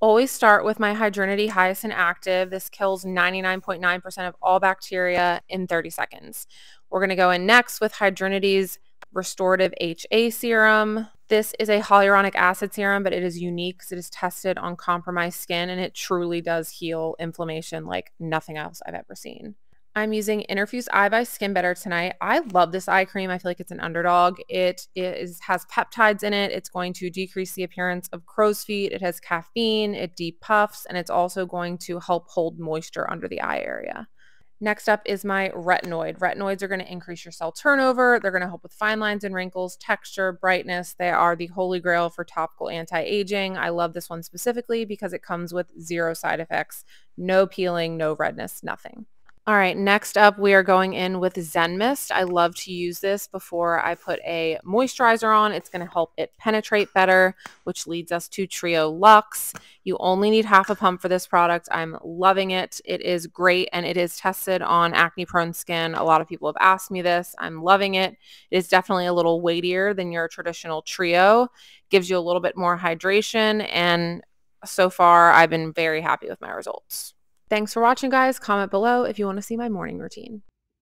Always start with my Hydrinity Hyacin Active. This kills 99.9% of all bacteria in 30 seconds. We're going to go in next with Hydrinity's Restorative HA Serum. This is a hyaluronic acid serum, but it is unique because it is tested on compromised skin and it truly does heal inflammation like nothing else I've ever seen. I'm using Interfuse Eye by Skinbetter tonight. I love this eye cream. I feel like it's an underdog. It is has peptides in it. It's going to decrease the appearance of crow's feet. It has caffeine, it depuffs, and it's also going to help hold moisture under the eye area. Next up is my retinoid. Retinoids are going to increase your cell turnover. They're going to help with fine lines and wrinkles, texture, brightness. They are the holy grail for topical anti-aging. I love this one specifically because it comes with zero side effects, no peeling, no redness, nothing. All right, next up, we are going in with Zen Mist. I love to use this before I put a moisturizer on. It's going to help it penetrate better, which leads us to Trio Luxe. You only need half a pump for this product. I'm loving it. It is great and it is tested on acne prone skin. A lot of people have asked me this. I'm loving it. It is definitely a little weightier than your traditional Trio. Gives you a little bit more hydration and so far I've been very happy with my results. Thanks for watching, guys. Comment below if you want to see my morning routine.